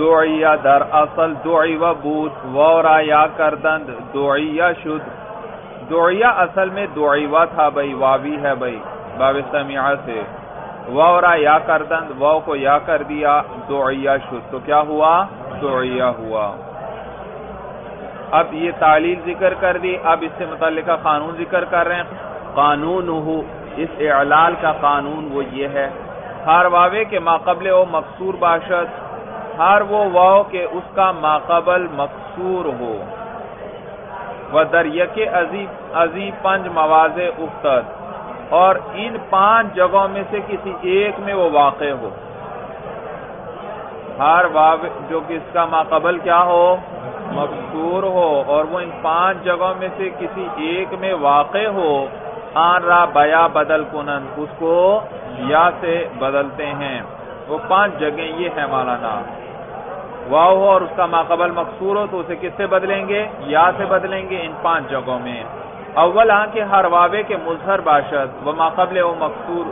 دعیا در اصل دعی و بود وورا یا کردند. دعیا شد. دعیا اصل میں دعی و تھا بھئی، واوی ہے بھئی. باب سمیعہ سے وورا یا کردند وو کو یا کر دیا، دعیا شد. تو کیا ہوا؟ دعیا ہوا. اب یہ تعلیل ذکر کر دی، اب اس سے متعلقہ قانون ذکر کر رہے ہیں. قانون ہو اس اعلال کا قانون وہ یہ ہے. ہر واوے کے ماقبل او مقصور باشد ہر وہ واو کہ اس کا ماقبل مقصور ہو۔ وہ دریک عزی پنج مواز افتد اور ان پانچ جگہوں میں سے کسی ایک میں وہ واقع ہو۔ ہر واو جو کہ اس کا ماقبل کیا ہو؟ مقصور ہو۔ اور وہ ان پانچ جگہوں میں سے کسی ایک میں واقع ہو۔ آن را بیا بدل کنن۔ اس کو یا سے بدلتے ہیں۔ وہ پانچ جگہیں یہ ہے مولانا واؤ ہو اور اس کا ماقبل مقصور ہو تو اسے کس سے بدلیں گے؟ یا سے بدلیں گے ان پانچ جگہوں میں۔ اول آن کے ہر واوے کے مظہر باشد وہ ماقبل و مقصور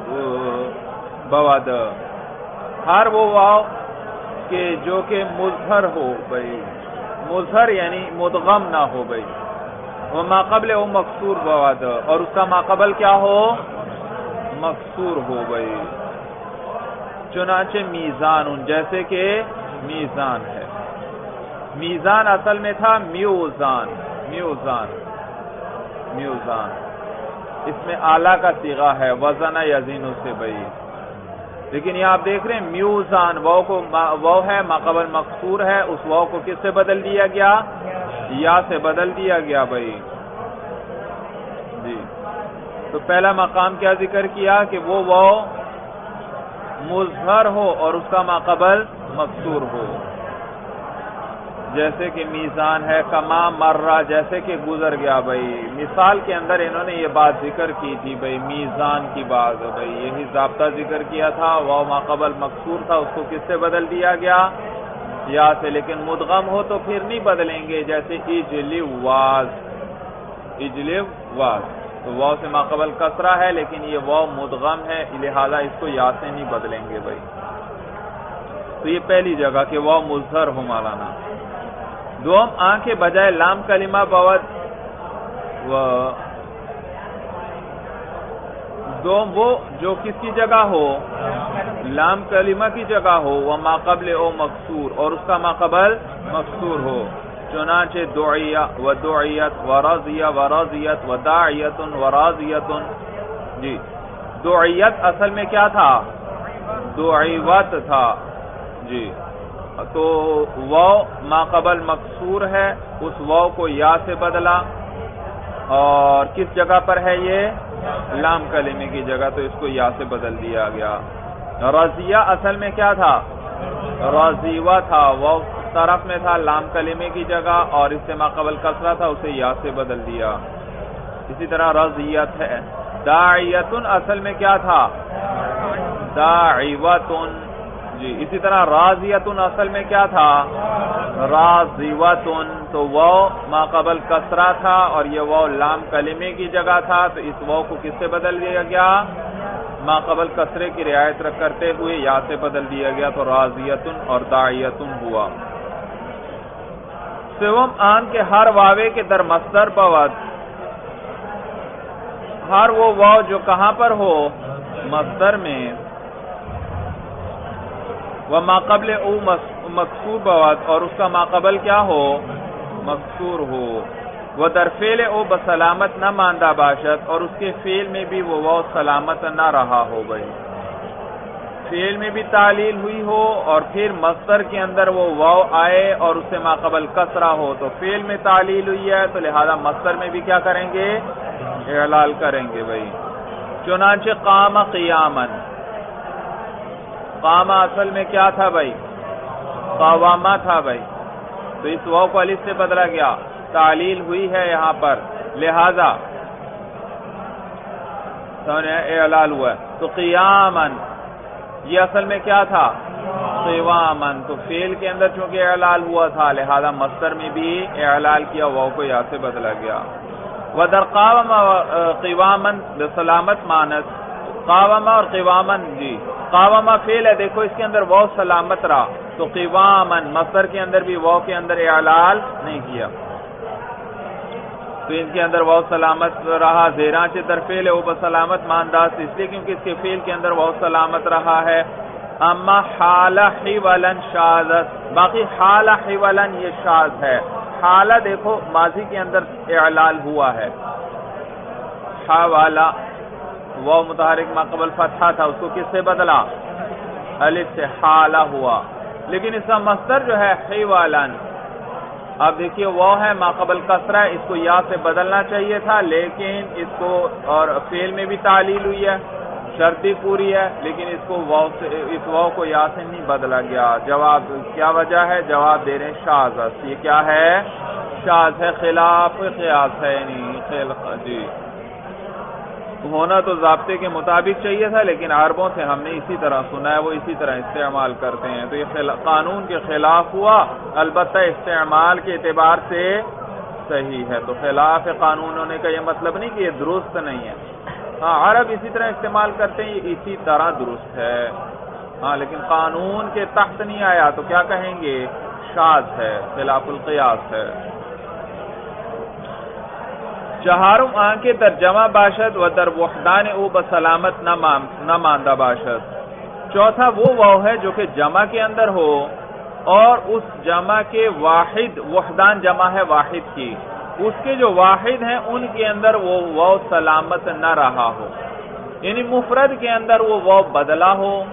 بواد۔ ہر وہ واؤ کہ جو کہ مظہر ہو بھائی۔ مظہر یعنی مدغم نہ ہو بھائی۔ وہ ماقبل او مقصور، بواد۔ اور اس کا ماقبل کیا ہو؟ مقصور ہو گئی چنانچہ میزان جیسے کہ میزان ہے۔ میزان اصل میں تھا میوزان میوزان میوزان۔ اس میں آلہ کا سیغا ہے، وزن یزین سے بھائی لیکن یہ آپ دیکھ رہے ہیں، میوزان وہ کو وہ ہے ماقبل مقصور ہے، اس وہ کو کس سے بدل دیا گیا؟ یا سے بدل دیا گیا بھائی؟ جی۔ تو پہلا مقام کیا ذکر کیا؟ کہ وہ وہ مظہر ہو اور اس کا ماقبل مقصور ہو۔ جیسے کہ میزان ہے، کما مرہ، جیسے کہ گزر گیا بھائی۔ مثال کے اندر انہوں نے یہ بات ذکر کی تھی بھائی، میزان کی بات۔ بھائی، یہی ضابطہ ذکر کیا تھا۔ وہ ماقبل مقصور تھا، اس کو کس سے بدل دیا گیا؟ یا سے، لیکن مدغم ہو تو پھر نہیں بدلیں گے، جیسے اجلی واز۔ اجلی واز۔ تو واؤ سے ماقبل کسرا ہے، لیکن یہ واؤ مدغم ہے، لہذا اس کو یا سے نہیں بدلیں گے بھائی۔ تو یہ پہلی جگہ کہ واؤ مظہر ہو مالانا دوم آنکھ بجائے لام کلمہ بوت دوم، وہ جو کس کی جگہ ہو؟ لام کلمہ کی جگہ ہو۔ وہ ماقبل او مقصور، اور اس کا ماقبل مقصور ہو۔ چنانچہ، دعیہ، و دعیت، و رضیہ، و رضیت، و داعیت، و رضیت۔ جی دعیت اصل میں کیا تھا؟ دعیوت تھا۔ جی۔ تو وہ ماقبل مقصور ہے، اس وہ کو یا سے بدلا۔ اور کس جگہ پر ہے یہ؟ لام کلمے کی جگہ، تو اس کو یا سے بدل دیا گیا۔ رضیہ اصل میں کیا تھا؟ رضیوہ تھا وہ طرف میں تھا، لام کلمے کی جگہ، اور اس سے ماقبل کسرا تھا، اسے یا سے بدل دیا۔ اسی طرح رضیت ہے۔ داعیتن اصل میں کیا تھا؟ داعیوتن۔ جی اسی طرح راضیتن اصل میں کیا تھا؟ راضیوتن، تو وہ ماقبل کسرا تھا اور یہ وہ لام کلمے کی جگہ تھا، تو اس وہ کو کس سے بدل دیا گیا؟ ما قبل کسرے کی رعایت رکھ کرتے ہوئے یا سے بدل دیا گیا، تو راضیتن اور داعیتن ہوا۔ سوم، آن کے ہر واوے کے در مصدر پود ہر وہ واو جو کہاں پر ہو؟ مصدر میں۔ وہ ماقبل او مقصور بواد اور اس کا ماقبل کیا ہو؟ مقصور ہو۔ وہ در فیل او بسلامت نہ ماندہ باشد اور اس کے فیل میں بھی وہ وہ سلامت نہ رہا ہو گئی فیل میں بھی تعلیل ہوئی ہو اور پھر مصدر کے اندر وہ واؤ آئے اور اس سے ماقبل کسرا ہو۔ تو فیل میں تعلیل ہوئی ہے تو لہذا مصدر میں بھی کیا کریں گے؟ اعلال کریں گے بھائی چنانچہ قام قیامن قام اصل میں کیا تھا بھائی؟ قوامہ تھا بھائی۔ تو اس واؤ کو علی سے بدلا گیا۔ تعلیل ہوئی ہے یہاں پر۔ لہذا اعلال ہوا ہے۔ تو قیامن یہ اصل میں کیا تھا؟ قیوامن تو فیل کے اندر چونکہ اعلال ہوا تھا، لہذا مستر میں بھی اعلال کیا وہ کو یا سے بدلا گیا۔ وہ درقام قیوامن سلامت مانس۔ قاوما اور قوامن جی۔ قاوما فیل ہے، دیکھو اس کے اندر وہ سلامت رہا۔ تو قوامن مصدر کے اندر بھی وہ کے اندر اعلال نہیں کیا۔ تو ان کے اندر وہ سلامت رہا زیران چے در فیل ہے، وہ بسلامت مانداز اس لیے کیونکہ اس کے فیل کے اندر وہ سلامت رہا ہے۔ اما حال حیولن شازت باقی حال حیولن یہ شاز ہے۔ حالہ دیکھو، ماضی کے اندر اعلال ہوا ہے۔ حوالا وہ متحرک ما قبل فتحہ تھا، اس کو کس سے بدلا؟ الف سے حالہ ہوا۔ لیکن اس کا مصدر جو ہے حیوالن۔ اب دیکھیے وہ ہے ما قبل کسرہ، اس کو یا سے بدلنا چاہیے تھا، لیکن اس کو اور فیل میں بھی تعلیل ہوئی ہے، شرطی پوری ہے، لیکن اس کو اس واؤ کو یا سے نہیں بدلا گیا۔ جواب، کیا وجہ ہے؟ جواب دے رہے ہیں شاز یہ کیا ہے؟ شاز ہے خلاف قیاس ہے یعنی نہیں جی۔ ہونا تو ضابطے کے مطابق چاہیے تھا، لیکن عربوں سے ہم نے اسی طرح سنا ہے، وہ اسی طرح استعمال کرتے ہیں۔ تو یہ قانون کے خلاف ہوا، البتہ استعمال کے اعتبار سے صحیح ہے۔ تو خلاف قانون ہونے کا یہ مطلب نہیں کہ یہ درست نہیں ہے۔ ہاں عرب اسی طرح استعمال کرتے ہیں، یہ اسی طرح درست ہے۔ ہاں لیکن قانون کے تحت نہیں آیا، تو کیا کہیں گے؟ شاذ ہے، خلاف القیاس ہے۔ چہارم آنکھ ترجمہ باشد و در وحدان او بسلامت نہ ماندہ باشد۔ چوتھا وہ وہ ہے جو کہ جمع کے اندر ہو اور اس جمع کے واحد وحدان جمع ہے واحد کی۔ اس کے جو واحد ہیں ان کے اندر وہ وہ سلامت نہ رہا ہو۔ یعنی مفرد کے اندر وہ وہ بدلا ہو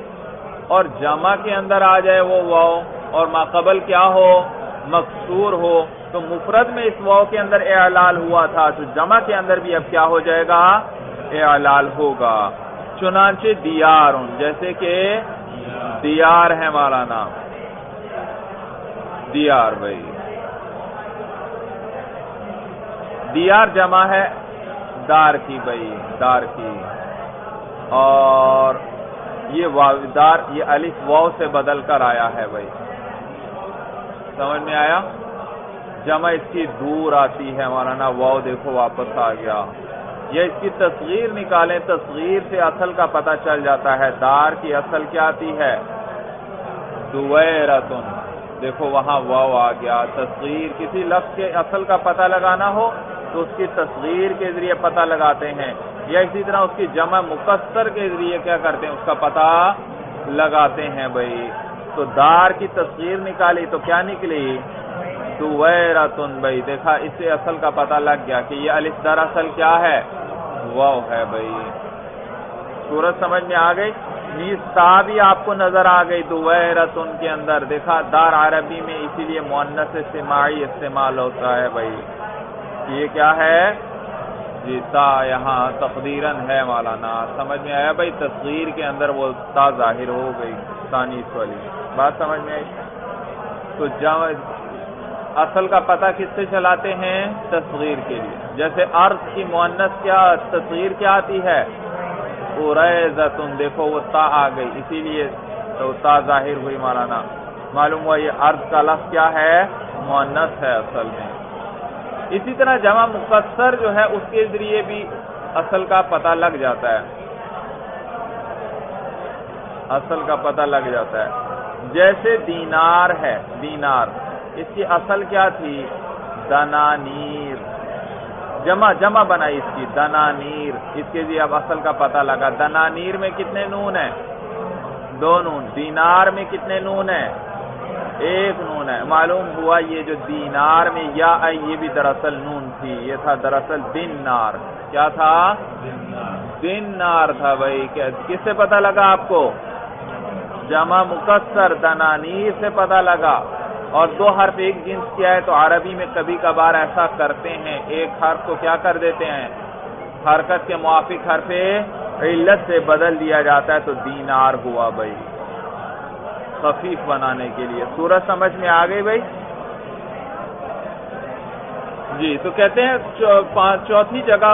اور جمع کے اندر آ جائے وہ وہ اور ماقبل کیا ہو؟ مقصور ہو تو مفرد میں اس وہ کے اندر اعلال ہوا تھا، تو جمع کے اندر بھی اب کیا ہو جائے گا؟ اعلال ہوگا۔ چنانچہ دیار جیسے کہ دیار ہے ہمارا نام دیار بھائی۔ دیار جمع ہے دار کی بھائی، دار کی۔ اور یہ دار، یہ الف واؤ سے بدل کر آیا ہے بھائی۔ سمجھ میں آیا؟ جمع اس کی دور آتی ہے، مولانا واؤ دیکھو واپس آ گیا۔ یہ اس کی تصغیر نکالیں، تصغیر سے اصل کا پتہ چل جاتا ہے۔ دار کی اصل کیا آتی ہے؟ دویرتن۔ دیکھو وہاں واؤ آ گیا۔ تصغیر کسی لفظ کے اصل کا پتہ لگانا ہو تو اس کی تصغیر کے ذریعے پتہ لگاتے ہیں۔ یا اسی طرح اس کی جمع مقصر کے ذریعے کیا کرتے ہیں؟ اس کا پتہ لگاتے ہیں بھائی۔ تو دار کی تصغیر نکالی تو کیا نکلی؟ تو ویرتن بھائی، دیکھا، اس سے اصل کا پتہ لگ گیا کہ یہ الف در اصل کیا ہے؟ وہ ہے بھائی۔ سورج سمجھ میں آ گئی؟ نیستا بھی آپ کو نظر آ گئی تو ویرتن کے اندر۔ دیکھا، دار عربی میں اسی لیے مونس سماعی استعمال ہوتا ہے بھائی۔ یہ کیا ہے؟ جی تا یہاں تقدیرن ہے مولانا۔ سمجھ میں آیا بھائی؟ تصویر کے اندر وہ تا ظاہر ہو گئی تانیس والی۔ بات سمجھ میں آئی؟ تو اصل کا پتہ کس سے چلاتے ہیں؟ تصغیر کے لیے۔ جیسے عرض کی مونس کیا، تصغیر کیا آتی ہے؟ دیکھو وہ تا آ گئی، اسی لیے تو تا ظاہر ہوئی مولانا۔ معلوم ہوا یہ عرض کا لفظ کیا ہے؟ مونس ہے اصل میں۔ اسی طرح جمع مقصر جو ہے، اس کے ذریعے بھی اصل کا پتہ لگ جاتا ہے۔ اصل کا پتہ لگ جاتا ہے۔ جیسے دینار ہے، دینار۔ اس کی اصل کیا تھی؟ دنانیر۔ جمع جمع بنائی اس کی، دنانیر۔ اس کے ذریعے اب اصل کا پتہ لگا۔ دنانیر میں کتنے نون ہیں؟ دو نون۔ دینار میں کتنے نون ہیں؟ ایک نون ہے۔ معلوم ہوا یہ جو دینار میں یا آئی، یہ بھی دراصل نون تھی۔ یہ تھا دراصل دن نار کیا تھا؟ دن نار تھا بھائی۔ کس سے پتا لگا آپ کو؟ جمع مقصر دنانیر سے پتہ لگا اور دو حرف ایک جنس کیا ہے تو عربی میں کبھی کبھار ایسا کرتے ہیں۔ ایک حرف کو کیا کر دیتے ہیں؟ حرکت کے موافق حرف علت سے بدل دیا جاتا ہے تو دینار ہوا بھائی۔ خفیف بنانے کے لیے۔ سورج سمجھ میں آ گئی بھائی؟ جی تو کہتے ہیں چوتھی جگہ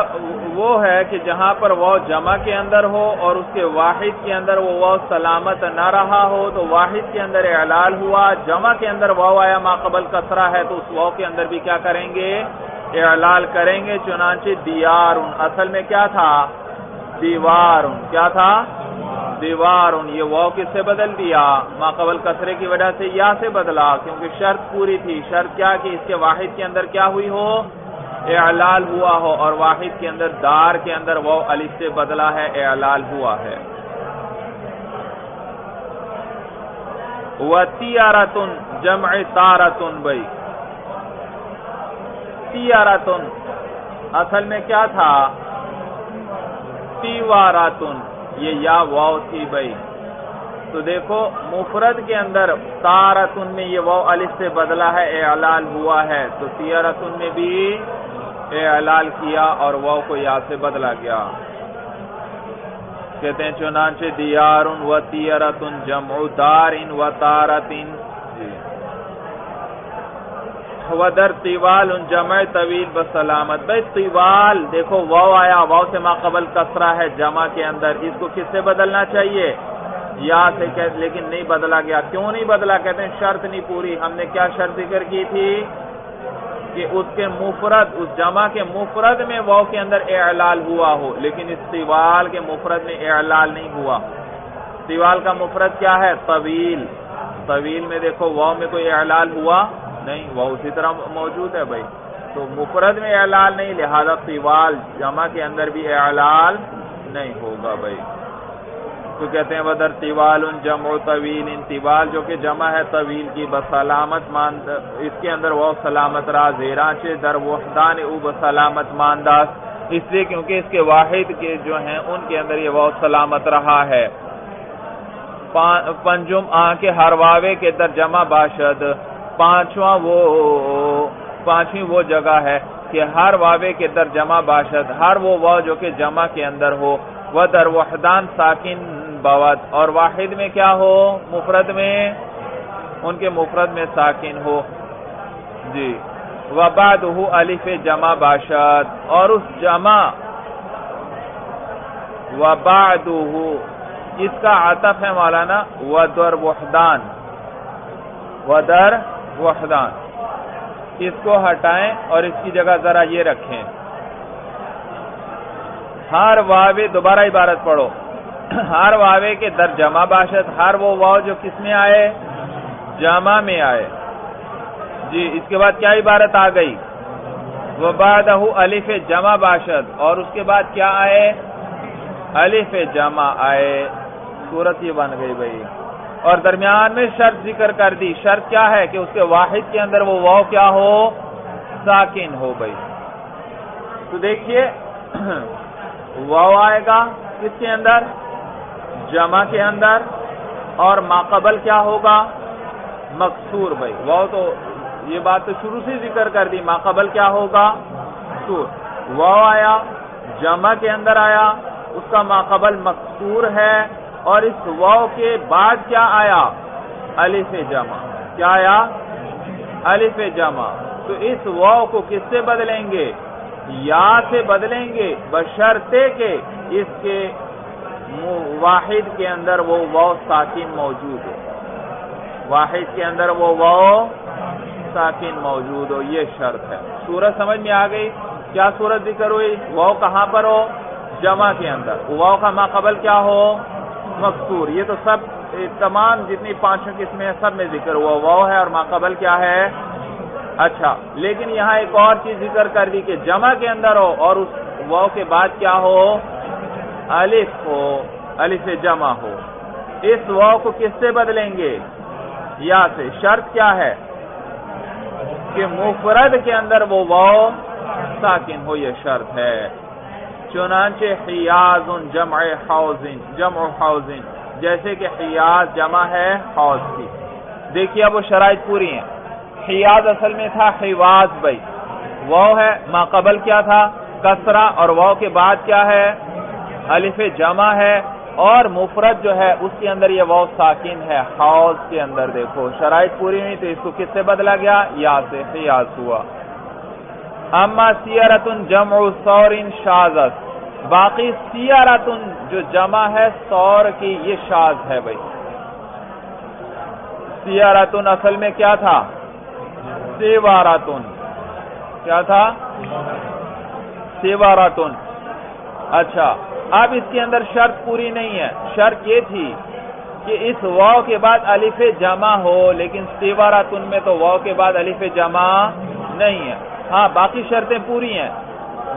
وہ ہے کہ جہاں پر وہ جمع کے اندر ہو اور اس کے واحد کے اندر وہ وہ سلامت نہ رہا ہو، تو واحد کے اندر اعلال ہوا، جمع کے اندر وہ آیا ما قبل کسرا ہے، تو اس وہ کے اندر بھی کیا کریں گے؟ اعلال کریں گے، چنانچہ دیار، اصل میں کیا تھا؟ دیوار، کیا تھا؟ دیوار یہ واو کس سے بدل دیا؟ ما قبل کسرے کی وجہ سے یا سے بدلا، کیونکہ شرط پوری تھی۔ شرط کیا کہ اس کے واحد کے اندر کیا ہوئی ہو؟ اعلال ہوا ہو اور واحد کے اندر دار کے اندر وہ الف سے بدلا ہے، اعلال ہوا ہے۔ تیارتن جمع تارتن بھائی۔ تیارتن اصل میں کیا تھا؟ تیواراتن یہ یا واو تھی بھائی۔ تو دیکھو، مفرد کے اندر تارتن میں یہ واو الف سے بدلا ہے اعلال ہوا ہے۔ تو تیارتن میں بھی اعلال کیا اور واو کو یا سے بدلا گیا۔ کہتے ہیں چنانچہ دیار و تیارتن جمع دار و تارتن۔ جی۔ ودر تیوال ان جمع طویل بسلامت بھائی تیوال دیکھو واو آیا واو سے ما قبل کسرہ ہے جمع کے اندر۔ اس کو کس سے بدلنا چاہیے؟ یا سے لیکن نہیں بدلا گیا۔ کیوں نہیں بدلا؟ کہتے ہیں شرط نہیں پوری۔ ہم نے کیا شرط ذکر کی تھی؟ کہ اس کے مفرد، اس جمع کے مفرد میں واو کے اندر اعلال ہوا ہو، لیکن اس تیوال کے مفرد میں اعلال نہیں ہوا۔ تیوال کا مفرد کیا ہے؟ طویل۔ طویل میں دیکھو واو میں کوئی اعلال ہوا۔ نہیں، وہ اسی طرح موجود ہے بھائی۔ تو مفرد میں اعلال نہیں، لہذا طوال جمع کے اندر بھی اعلال نہیں ہوگا بھائی۔ تو کہتے ہیں، ودر طوال ان جمع طویل ان طوال جو کہ جمع ہے طویل کی بسلامت ماند اس کے اندر وہ سلامت را زیرانچے در وحدان او بسلامت مانداس اس لیے کیونکہ اس کے واحد کے جو ہیں، ان کے اندر یہ وہ سلامت رہا ہے۔ پنجم آن کے ہر واوے کے در جمع باشد۔ پانچواں وہ پانچویں وہ جگہ ہے کہ ہر واوے کے در جمع باشد، ہر وہ واو جو کہ جمع کے اندر ہو۔ وہ در وحدان ساکن بوت اور واحد میں کیا ہو؟ مفرد میں؟ ان کے مفرد میں ساکن ہو۔ جی۔ وباد ہو الف جمع باشد۔ اور اس جمع وباد اس کا عطف ہے مولانا، ودر وحدان۔ ودر وحدان۔ اس کو ہٹائیں اور اس کی جگہ ذرا یہ رکھیں۔ ہر واوے دوبارہ عبارت پڑھو۔ ہر واوے کے در جمع باشد۔ ہر وہ واو جو کس میں آئے؟ جمع میں آئے۔ جی اس کے بعد کیا عبارت آ گئی؟ وہ باد الف جمع باشد۔ اور اس کے بعد کیا آئے؟ الف جمع آئے۔ صورت یہ بن گئی بھائی۔ اور درمیان میں شرط ذکر کر دی۔ شرط کیا ہے کہ اس کے واحد کے اندر وہ واو کیا ہو؟ ساکن ہو بھائی تو دیکھیے، واو آئے گا کس کے اندر؟ جمع کے اندر۔ اور ماقبل کیا ہوگا؟ مقصور بھائی۔ واو تو یہ بات تو شروع سے ذکر کر دی۔ ماقبل کیا ہوگا؟ مقصور۔ واو آیا، جمع کے اندر آیا، اس کا ماقبل مقصور ہے۔ اور اس واو کے بعد کیا آیا؟ الف جمع۔ کیا آیا؟ الف جمع۔ تو اس واو کو کس سے بدلیں گے؟ یا سے بدلیں گے؟ بشرتے کے۔ اس کے واحد کے اندر وہ واو ساکن موجود ہو واحد کے اندر وہ واو ساکن موجود ہو۔ یہ شرط ہے۔ سورج سمجھ میں آ گئی؟ کیا سورج ذکر ہوئی؟ واو کہاں پر ہو؟ جمع کے اندر۔ واو کا ما قبل کیا ہو؟ مقصور یہ تو سب تمام جتنی پانچوں قسمیں ہیں سب میں ذکر ہوا واؤ ہے اور ماقبل کیا ہے؟ اچھا لیکن یہاں ایک اور چیز ذکر کر دی کہ جمع کے اندر ہو اور اس واؤ کے بعد کیا ہو؟ الف ہو، الف جمع ہو۔ اس واؤ کو کس سے بدلیں گے؟ یا سے۔ شرط کیا ہے؟ کہ مفرد کے اندر وہ واؤ ساکن ہو، یہ شرط ہے۔ چنانچہ حیاز جمع حوزن جمع حوزن جیسے کہ حیاز جمع ہے حوز کی۔ دیکھیے اب وہ شرائط پوری ہیں۔ حیاز اصل میں تھا حیواز بھائی۔ وہ ہے ما قبل کیا تھا؟ کسرا اور وہ کے بعد کیا ہے؟ الف جمع ہے۔ اور مفرد جو ہے، اس کے اندر یہ وہ ساکن ہے۔ حوض کے اندر دیکھو، شرائط پوری نہیں تو اس کو کس سے بدلا گیا؟ یا سے حیاز ہوا۔ اما سیارتن جمع سور شازت، باقی سیارتن جو جمع ہے سور کی یہ شاز ہے بھائی۔ سیارتن اصل میں کیا تھا؟ سیوارتن۔ کیا تھا؟ سیوارتن۔ اچھا اب اس کے اندر شرط پوری نہیں ہے۔ شرط یہ تھی کہ اس واو کے بعد الف جمع ہو، لیکن سیواراتن میں تو واو کے بعد الف جمع نہیں ہے۔ ہاں باقی شرطیں پوری ہیں۔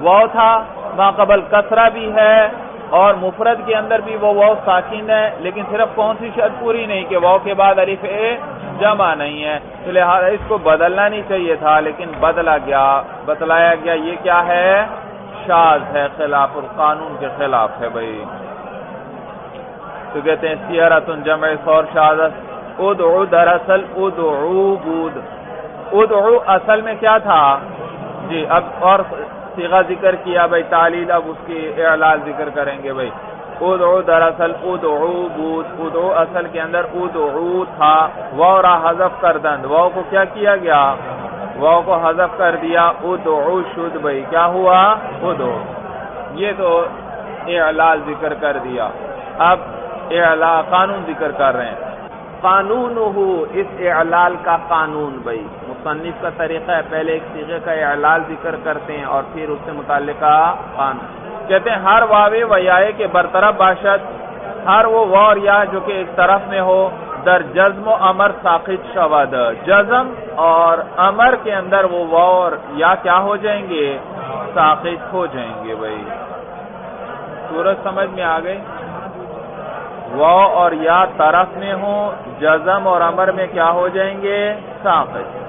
واو تھا، ما قبل کسرہ بھی ہے اور مفرد کے اندر بھی وہ واو ساکن ہے، لیکن صرف کون سی شرط پوری نہیں کہ واو کے بعد الف جمع نہیں ہے۔ تو لہٰذا اس کو بدلنا نہیں چاہیے تھا، لیکن بدلا گیا۔ بتلایا گیا، یہ کیا ہے؟ شاز ہے، خلاف القانون کے خلاف ہے بھائی۔ تو کہتے ہیں، سیارتن جمع سور شہادت ادعو دراصل ادعو بود۔ ادعو اصل میں کیا تھا؟ جی اب اور سیغا ذکر کیا بھائی، تعلیل اب اس کی اعلال ذکر کریں گے بھائی۔ ادعو دراصل، ادعو بود، ادعو اصل کے اندر ادعو تھا۔ وورا حذف کردند وو کو کیا کیا گیا؟ وو کو حذف کر دیا۔ ادعو شد بھائی۔ کیا ہوا؟ ادعو۔ یہ تو اعلال ذکر کر دیا۔ اب اعلا قانون ذکر کر رہے ہیں۔ قانون ہو اس اعلال کا قانون بھائی۔ مصنف کا طریقہ ہے، پہلے ایک سیغے کا اعلال ذکر کرتے ہیں اور پھر اس سے متعلقہ قانون۔ کہتے ہیں، ہر واوے و یائے کے برطرف باشد، ہر وہ اور یا جو کہ ایک طرف میں ہو، در جزم و امر ساقط شود۔ جزم اور امر کے اندر وہ اور یا کیا ہو جائیں گے؟ ساقط ہو جائیں گے بھائی۔ سورج سمجھ میں آ گئی اور یا طرف میں ہوں، جزم اور امر میں کیا ہو جائیں گے؟ ساقط۔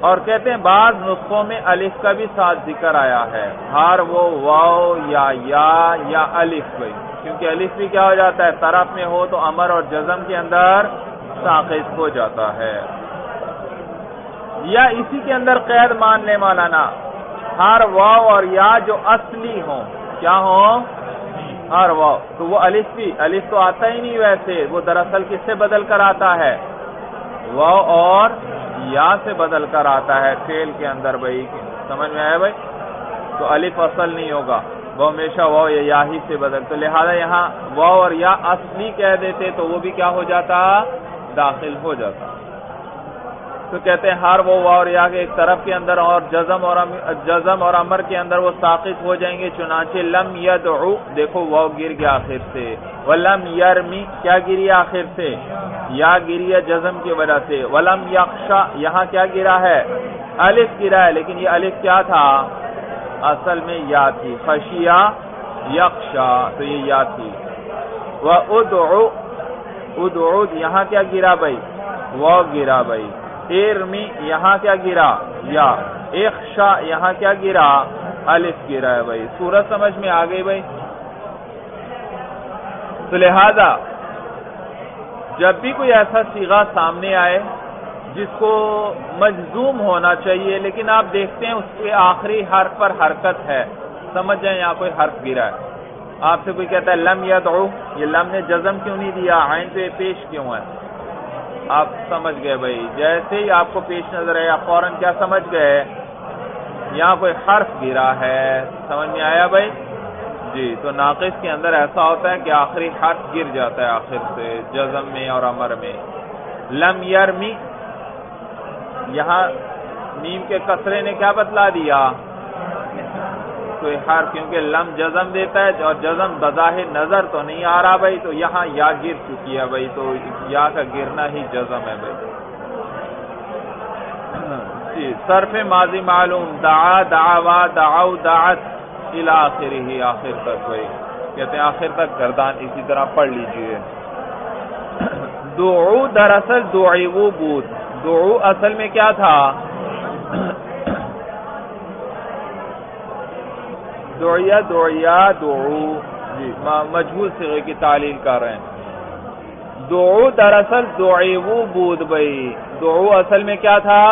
اور کہتے ہیں، بعض نسخوں میں الف کا بھی ساتھ ذکر آیا ہے۔ ہر وہ واؤ یا یا یا الف۔ بھائی کیونکہ الف بھی کیا ہو جاتا ہے؟ طرف میں ہو تو امر اور جزم کے اندر ساقط ہو جاتا ہے۔ یا اسی کے اندر قید مان لے مولانا۔ ہر واؤ اور یا جو اصلی ہوں، کیا ہوں؟ ہاں، ہر واؤ تو وہ الف بھی، الف تو آتا ہی نہیں ویسے، وہ دراصل کس سے بدل کر آتا ہے؟ واؤ اور یا سے بدل کر آتا ہے فیل کے اندر بھائی۔ سمجھ میں آیا بھائی؟ تو الف اصل نہیں ہوگا۔ وہ ہمیشہ واؤ یا یا ہی سے بدل۔ تو لہذا یہاں واؤ اور یا اصلی کہہ دیتے تو وہ بھی کیا ہو جاتا؟ داخل ہو جاتا۔ تو کہتے ہیں ہر وہ اور یا کے ایک طرف کے اندر اور جزم اور جزم اور امر کے اندر وہ ساقط ہو جائیں گے، چنانچہ لم یدعو، دیکھو وہ گر گیا آخر سے، ولم یرمی، کیا گری آخر سے؟ یا گری جزم کی وجہ سے، ولم یقشا یہاں کیا گرا ہے؟ الف گرا ہے، لیکن یہ الف کیا تھا؟ اصل میں یا تھی، خشیا یقشا تو یہ یا تھی۔ وہ ادعو ادعو، یہاں کیا گرا بھائی؟ وہ گرا بھائی۔ ارمی یہاں کیا گرا؟ یا. اخشا یہاں کیا گرا؟ الف گرا ہے بھائی. سورج سمجھ میں آ گئی بھائی. تو لہذا، جب بھی کوئی ایسا سیگا سامنے آئے، جس کو مجزوم ہونا چاہیے، لیکن آپ دیکھتے ہیں اس کے آخری حرف پر حرکت ہے، سمجھ جائیں یہاں کوئی حرف گرا ہے۔ آپ سے کوئی کہتا ہے، لم یا یہ لم نے جزم کیوں نہیں دیا؟ آئین تو یہ پیش کیوں ہے؟ آپ سمجھ گئے بھائی، جیسے ہی آپ کو پیش نظر ہے آپ فوراً کیا سمجھ گئے؟ یہاں کوئی حرف گرا ہے، سمجھ میں آیا بھائی؟ جی تو ناقص کے اندر ایسا ہوتا ہے کہ آخری حرف گر جاتا ہے آخر سے، جزم میں اور امر میں۔ لم یرمی، یہاں نیم کے کسرے نے کیا بتلا دیا؟ کوئی حرف کیونکہ لم جزم دیتا ہے اور جزم بظاہر نظر تو نہیں آ رہا بھائی، تو یہاں یا گر چکی ہے بھائی، تو یا کا گرنا ہی جزم ہے بھائی۔ جی صرف ماضی معلوم، دعا، دعوا، دعو، دعت آخر ہی آخر تک بھائی۔ کہتے ہیں آخر تک گردان اسی طرح پڑھ لیجیے۔ دعو دراصل دعیو بود دعو اصل میں کیا تھا؟ دعیا دعیا دعو۔ جی مجبور سغے کی تعلیل کر رہے ہیں۔ دعو دراصل دعیو بود بھائی دعو اصل میں کیا تھا؟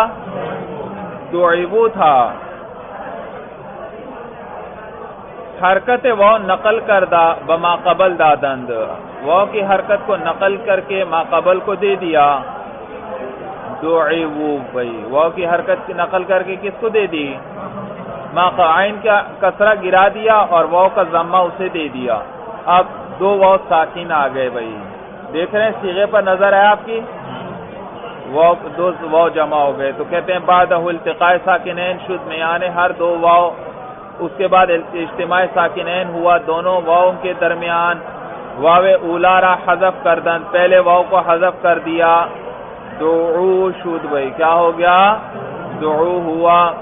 دعیو تھا۔ حرکت وہ نقل کردہ، بما قبل دادند۔ وہ کی حرکت کو نقل کر کے ما قبل کو دے دیا۔ دعیو بھائی وہ کی حرکت کی نقل کر کے کس کو دے دی؟ آئین کا کسرہ گرا دیا اور واؤ کا ضمہ اسے دے دیا۔ اب دو واؤ ساکین آ گئے بھائی۔ دیکھ رہے ہیں سیغے پر نظر ہے آپ کی؟ دو واؤ جمع ہو گئے۔ تو کہتے ہیں بعد التقاء ساکنین شد میں آنے ہر دو واؤ اس کے بعد اجتماع ساکنین ہوا، دونوں واؤ کے درمیان۔ واو اولارا حذف کردن، پہلے واؤ کو حذف کر دیا۔ دعو شود بھائی، کیا ہو گیا؟ دعو ہوا۔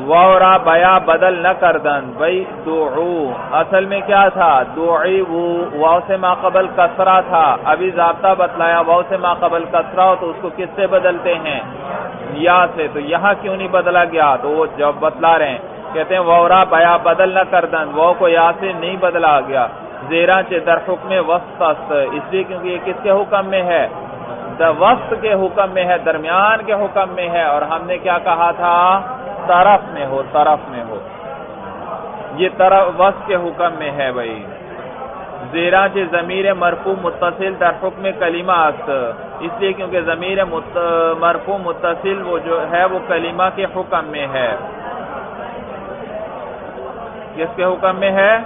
وورا بیا بدل نہ کردن۔ بھائی دعو۔ اصل میں کیا تھا؟ دعی واؤ سے ما قبل کسرا تھا۔ ابھی ضابطہ بتلایا واؤ سے ما قبل کسرا ہو تو اس کو کس سے بدلتے ہیں؟ یا سے۔ تو یہاں کیوں نہیں بدلا گیا؟ تو وہ جب بتلا رہے ہیں۔ کہتے ہیں وورا بیا بدل نہ کردن۔ وہ کو یا سے نہیں بدلا گیا۔ زیرا چے در حکم وسط اس لیے کیونکہ یہ کس کے حکم میں ہے؟ وسط کے حکم میں ہے، درمیان کے حکم میں ہے۔ اور ہم نے کیا کہا تھا؟ طرف میں ہو، طرف میں ہو۔ یہ طرف وسط کے حکم میں ہے بھائی۔ زیرا چے ضمیر مرفو متصل در حکم کلمہ است۔ اس لیے کیونکہ ضمیر مرفو متصل وہ جو ہے وہ کلمہ کے حکم میں ہے۔ کس کے حکم میں ہے؟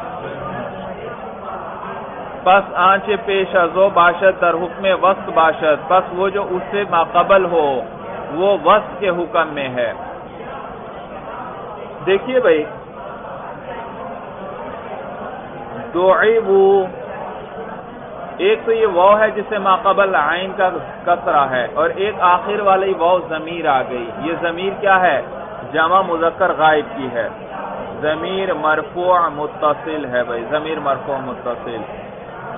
پس آنچ پیش ازو باشد در حکم وسط باشد۔ پس وہ جو اس سے ماقبل ہو، وہ وسط کے حکم میں ہے۔ دیکھیے بھائی۔ دعیبو۔ ایک تو یہ واؤ ہے جسے ماقبل عین کا کسرہ ہے، اور ایک آخر والی واؤ ضمیر آ گئی۔ یہ ضمیر کیا ہے؟ جمع مذکر غائب کی ہے۔ ضمیر مرفوع متصل ہے بھائی، ضمیر مرفوع متصل۔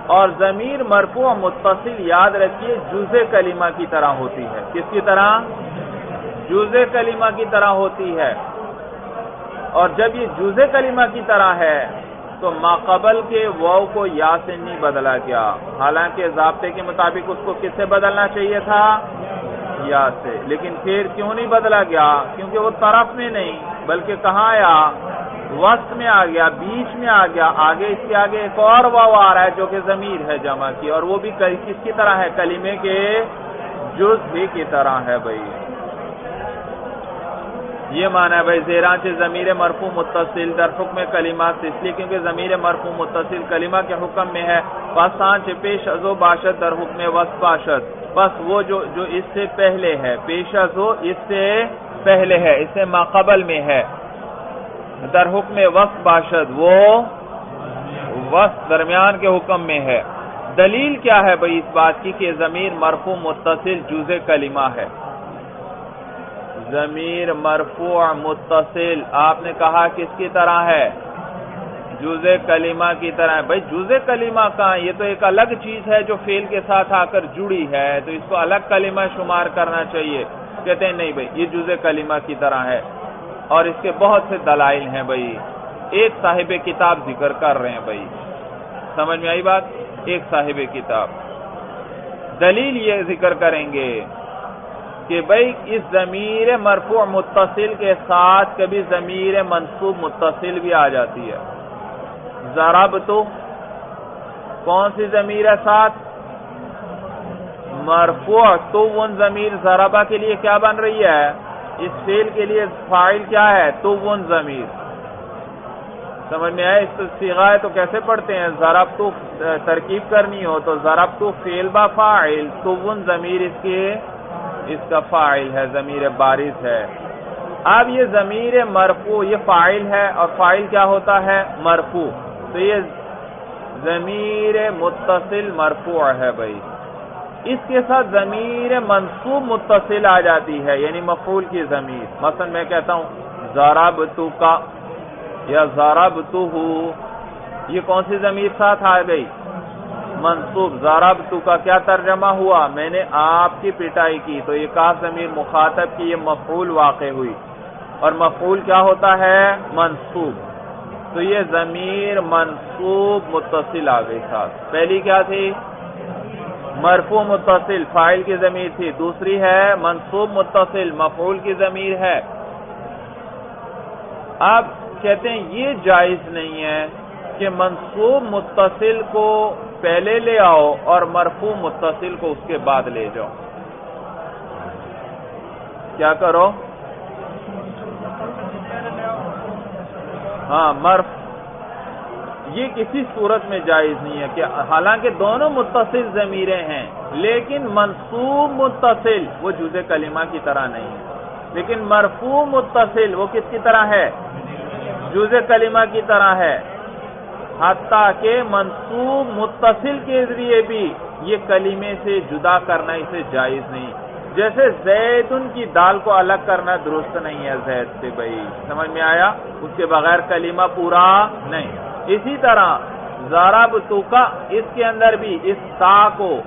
اور ضمیر مرفوع متصل یاد رکھیے جز کلمہ کی طرح ہوتی ہے۔ کس کی طرح؟ جز کلمہ کی طرح ہوتی ہے۔ اور جب یہ جز کلمہ کی طرح ہے تو ماقبل کے واؤ کو یا سے نہیں بدلا گیا۔ حالانکہ ضابطے کے مطابق اس کو کس سے بدلنا چاہیے تھا؟ یا سے۔ لیکن پھر کیوں نہیں بدلا گیا؟ کیونکہ وہ طرف میں نہیں، بلکہ کہاں آیا؟ وسط میں آ گیا، بیچ میں آ گیا۔ آگے اس کے آگے ایک اور واو آ رہا ہے جو کہ ضمیر ہے جمع کی، اور وہ بھی کس کی طرح ہے؟ کلمے کے جز بھی کی طرح ہے بھائی۔ یہ مانا ہے بھائی زیران سے ضمیر مرفو متصل در حکم کلمات سے، اس لیے کیونکہ ضمیر مرفو متصل کلمہ کے حکم میں ہے پاسان سے پیش ازو باشد در حکم وسط باشد۔ بس وہ جو جو اس سے پہلے ہے، پیش ازو اس سے پہلے ہے، اس سے ماقبل میں ہے۔ در حکم وقت باشد وہ وقت درمیان کے حکم میں ہے۔ دلیل کیا ہے بھائی اس بات کی کہ ضمیر مرفوع متصل جز کلمہ ہے؟ ضمیر مرفوع متصل۔ آپ نے کہا کس کی طرح ہے؟ جز کلمہ کی طرح۔ ہے بھائی جز کلمہ کا یہ تو ایک الگ چیز ہے جو فیل کے ساتھ آ کر جڑی ہے، تو اس کو الگ کلمہ شمار کرنا چاہیے۔ کہتے ہیں، نہیں بھائی، یہ جز کلمہ کی طرح ہے۔ اور اس کے بہت سے دلائل ہیں بھائی۔ ایک صاحب کتاب ذکر کر رہے ہیں بھائی۔ سمجھ میں آئی بات؟ ایک صاحب کتاب۔ دلیل یہ ذکر کریں گے۔ کہ بھائی اس ضمیر مرفوع متصل کے ساتھ کبھی ضمیر منصوب متصل بھی آ جاتی ہے۔ ذراب تو کون سی ضمیر ہے ساتھ؟ مرفوع۔ تو ان ضمیر ذرابہ کے لیے کیا بن رہی ہے؟ اس فیل کے لیے فائل کیا ہے؟ تو ون ضمیر۔ سمجھ میں آئے اس سیغا ہے تو کیسے پڑھتے ہیں؟ ضرب تو ترکیب کرنی ہو تو ضرب تو فیل با فائل تو ون ضمیر اس کے اس کا فائل ہے، ضمیر بارث ہے۔ اب یہ ضمیر مرفو یہ فائل ہے اور فائل کیا ہوتا ہے؟ مرفو تو یہ ضمیر متصل مرفوع ہے بھائی۔ اس کے ساتھ ضمیر منصوب متصل آ جاتی ہے یعنی مفعول کی ضمیر۔ مثلا میں کہتا ہوں زارب تو کا یا زارب تو یہ کون سی ضمیر ساتھ آ گئی؟ منصوب زارب تو کا کیا ترجمہ ہوا؟ میں نے آپ کی پٹائی کی۔ تو یہ کاف ضمیر مخاطب کی یہ مفعول واقع ہوئی۔ اور مفعول کیا ہوتا ہے؟ منصوب۔ تو یہ ضمیر منصوب متصل آ گئی ساتھ۔ پہلی کیا تھی؟ مرفوع متصل فائل کی ضمیر تھی۔ دوسری ہے منصوب متصل، مفعول کی ضمیر ہے۔ اب کہتے ہیں یہ جائز نہیں ہے کہ منصوب متصل کو پہلے لے آؤ اور مرفوع متصل کو اس کے بعد لے جاؤ۔ کیا کرو؟ ہاں مرف۔ یہ کسی صورت میں جائز نہیں ہے کہ حالانکہ دونوں متصل ضمیریں ہیں، لیکن منصوب متصل، وہ جز کلمہ کی طرح نہیں ہے۔ لیکن مرفوع متصل، وہ کس کی طرح ہے؟ جز کلمہ کی طرح ہے۔ حتیٰ کہ منصوب متصل کے ذریعے بھی یہ کلمے سے جدا کرنا اسے جائز نہیں۔ جیسے زیدن کی دال کو الگ کرنا درست نہیں ہے زید سے بھائی۔ سمجھ میں آیا؟ اس کے بغیر کلمہ پورا نہیں۔ اسی طرح زارا بتوکا اس کے اندر بھی اس تا کو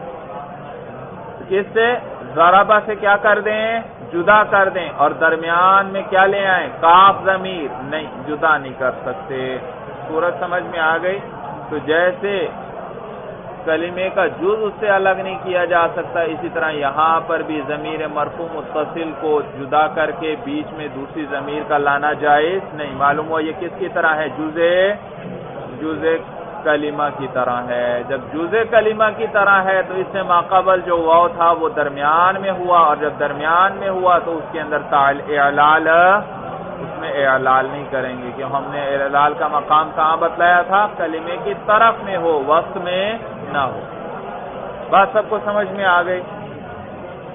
کس سے زارابا سے کیا کر دیں؟ جدا کر دیں۔ اور درمیان میں کیا لے آئیں؟ کاف ضمیر۔ نہیں، جدا نہیں کر سکتے۔ صورت سمجھ میں آ گئی تو جیسے کلمے کا جز اس سے الگ نہیں کیا جا سکتا، اسی طرح یہاں پر بھی ضمیر مرفوع متصل کو جدا کر کے بیچ میں دوسری ضمیر کا لانا جائز نہیں۔ معلوم ہوا یہ کس کی طرح ہے؟ جزے جزے کلمہ کی طرح ہے۔ جب جزے کلمہ کی طرح ہے تو اس سے ماقبل جو واؤ تھا وہ درمیان میں ہوا اور جب درمیان میں ہوا تو اس کے اندر اعلال میں اعلال نہیں کریں گے کہ ہم نے اعلال کا مقام کہاں بتلایا تھا؟ کلمے کی طرف میں ہو، وقت میں نہ ہو۔ بات سب کو سمجھ میں آ گئی؟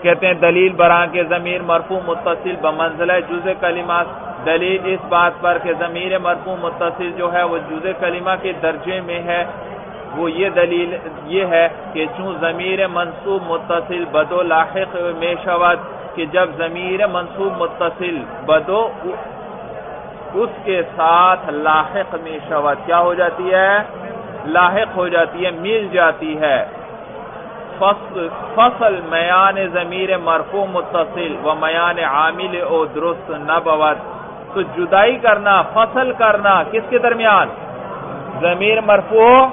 کہتے ہیں دلیل بران کے ضمیر مرفوع متصل بمنزلہ جز کلمات دلیل اس بات پر کہ ضمیر مرفوع متصل جو ہے وہ جز کلمہ کے درجے میں ہے۔ وہ یہ دلیل، یہ ہے کہ چون ضمیر منصوب متصل بدو لاحق میں شود کہ جب ضمیر منصوب متصل بدو اس کے ساتھ لاحق میں شود کیا ہو جاتی ہے؟ لاحق ہو جاتی ہے، مل جاتی ہے۔ فصل میان ضمیر مرفوع متصل و میان عامل او درست نبوت۔ تو جدائی کرنا، فصل کرنا کس کے درمیان؟ ضمیر مرفوع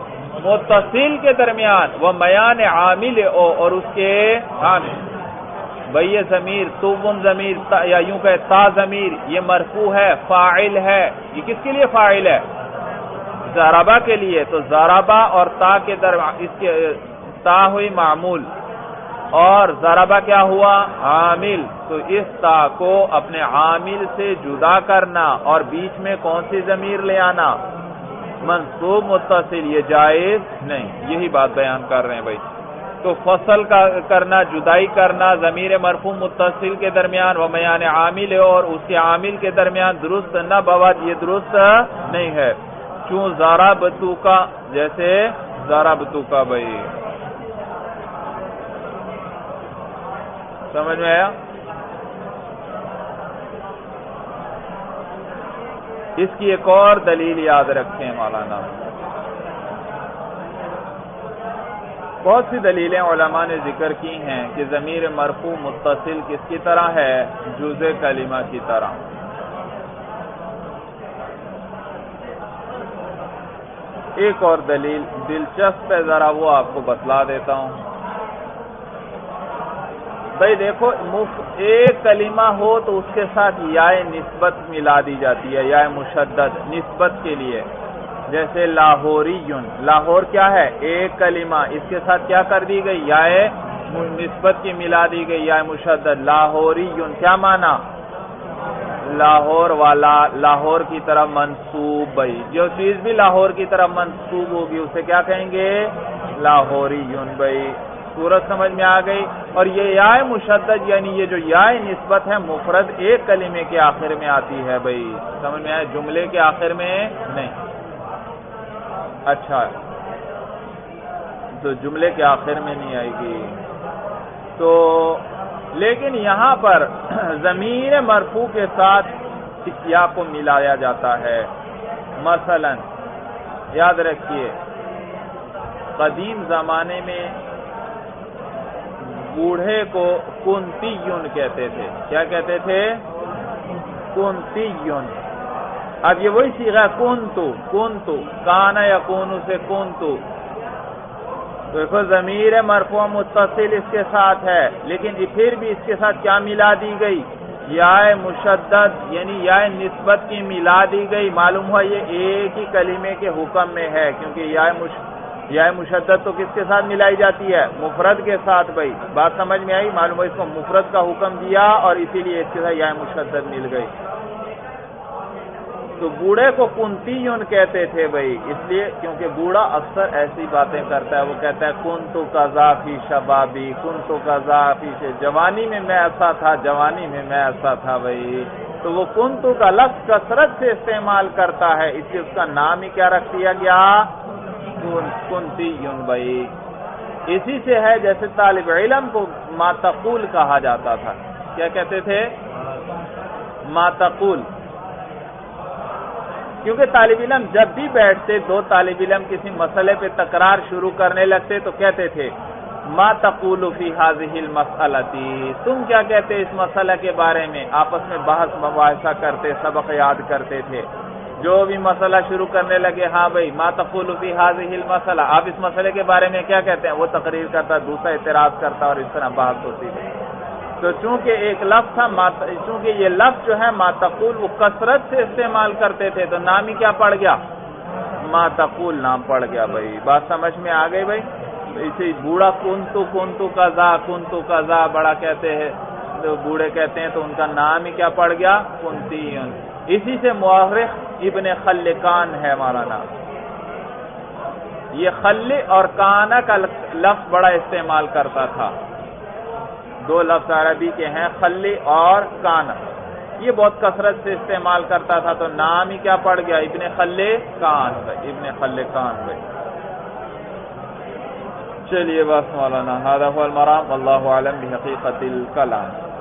متصل کے درمیان۔ وہ میان عامل او اور اس کے عامل۔ بھئی یہ ضمیر، تو ضمیر یا یوں کہ تا ضمیر، یہ مرفوع ہے، فاعل ہے۔ یہ کس کے لیے فاعل ہے؟ زارابا کے لیے۔ تو زارابا اور تا کے درمیان اس کے، تا ہوئی معمول۔ اور زارابا کیا ہوا؟ عامل۔ تو اس تا کو اپنے عامل سے جدا کرنا اور بیچ میں کون سی ضمیر لے آنا؟ منصوب، متصل، یہ جائز نہیں۔ یہی بات بیان کر رہے ہیں بھائی۔ تو فصل کا کرنا، جدائی کرنا، ضمیر مرفوع متصل کے درمیان وہ میان عامل اور اس کے عامل کے درمیان درست نہ بواد یہ درست نہیں ہے۔ چون زارا بتو کا جیسے زارا بتو کا بھائی۔ سمجھ میں آیا؟ اس کی ایک اور دلیل یاد رکھیں مولانا۔ بہت سی دلیلیں علماء نے ذکر کی ہیں کہ ضمیر مرفوع متصل کس کی طرح ہے؟ جز کلمہ کی طرح۔ ایک اور دلیل دلچسپ ہے، ذرا وہ آپ کو بتلا دیتا ہوں۔ بھائی دیکھو ایک کلمہ ہو تو اس کے ساتھ یا نسبت ملا دی جاتی ہے، یا مشدد، نسبت کے لیے۔ جیسے لاہوری یون لاہور کیا ہے؟ ایک کلمہ، اس کے ساتھ کیا کر دی گئی؟ یا نسبت کی ملا دی گئی، یا مشدد لاہوری یون کیا مانا؟ لاہور والا، لاہور کی طرف منصوب، بھائی، جو چیز بھی لاہور کی طرف منصوب ہوگی، اسے کیا کہیں گے؟ لاہوری یون بھائی صورت سمجھ میں آ گئی۔ اور یہ یا مشدد یعنی یہ جو یا نسبت ہے، مفرد ایک کلمے کے آخر میں آتی ہے، بھائی، سمجھ میں آئے جملے کے آخر میں نہیں۔ اچھا۔ تو جملے کے آخر میں نہیں آئے گی۔ تو لیکن یہاں پر ضمیر مرفوع کے ساتھ سکیا کو ملایا جاتا ہے۔ مثلا یاد رکھیے، قدیم زمانے میں بوڑھے کو کنتی یون کہتے تھے۔ کیا کہتے تھے؟ کنتی یون اب یہ وہی سیکھا کنتو کنتو کانا یا کونو سے کنتو۔ دیکھو، ضمیر مرفوع متصل اس کے ساتھ ہے، لیکن پھر بھی اس کے ساتھ کیا ملا دی گئی؟ یا مشدد یعنی یا نسبت کی ملا دی گئی۔ معلوم ہوا یہ ایک ہی کلمے کے حکم میں ہے، کیونکہ یا یا مشدد تو کس کے ساتھ ملائی جاتی ہے؟ مفرد کے ساتھ بھائی۔ بات سمجھ میں آئی؟ معلوم ہوا اس کو مفرد کا حکم دیا اور اسی لیے اس کے ساتھ یا مشدد مل گئی۔ تو بوڑھے کو کنتی یون کہتے تھے بھائی۔ اس لیے کیونکہ بوڑھا اکثر ایسی باتیں کرتا ہے، وہ کہتا ہے کن تو کافی شبابی کن تو کافی سے جوانی میں میں ایسا تھا، جوانی میں میں ایسا تھا بھائی۔ تو وہ کنتو کا لفظ کثرت سے استعمال کرتا ہے، اس لیے اس کا نام ہی کیا رکھ دیا گیا؟ کنتی یون بھائی۔ اسی سے ہے جیسے طالب علم کو ماتقول کہا جاتا تھا۔ کیا کہتے تھے؟ ماتقول۔ کیونکہ طالب علم جب بھی بیٹھتے، دو طالب علم کسی مسئلے پہ تکرار شروع کرنے لگتے تو کہتے تھے، ما تقول فی هذه المسئلتی تم کیا کہتے اس مسئلہ کے بارے میں؟ آپس میں بحث، مباحثہ کرتے، سبق یاد کرتے تھے۔ جو بھی مسئلہ شروع کرنے لگے ہاں بھائی، ما تقول فی هذه المسئلہ؟ آپ اس مسئلے کے بارے میں کیا کہتے ہیں؟ وہ تقریر کرتا، دوسرا اعتراض کرتا اور اس طرح بحث ہوتی تھی تو چونکہ ایک لفظ تھا چونکہ یہ لفظ جو ہے ماتقول وہ کثرت سے استعمال کرتے تھے تو نام ہی کیا پڑ گیا؟ ماتقول نام پڑ گیا بھائی۔ بات سمجھ میں آ گئی بھائی؟ اسی بوڑھا کنتو کنتو کزا کنتو کزا بڑا کہتے ہیں۔ بوڑھے کہتے ہیں تو ان کا نام ہی کیا پڑ گیا؟ کنتی اسی سے معرخ ابن خلقان ہے ہمارا نام۔ یہ خل اور کانا کا لفظ بڑا استعمال کرتا تھا۔ دو لفظ عربی کے ہیں، خلی اور کانا یہ بہت کثرت سے استعمال کرتا تھا، تو نام ہی کیا پڑ گیا؟ ابن خلے کان بھائی، ابن خلے کان بھائی۔ چلیے بس مولانا المرام اللہ عالم بحقیقت الکلام۔